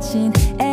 kitchen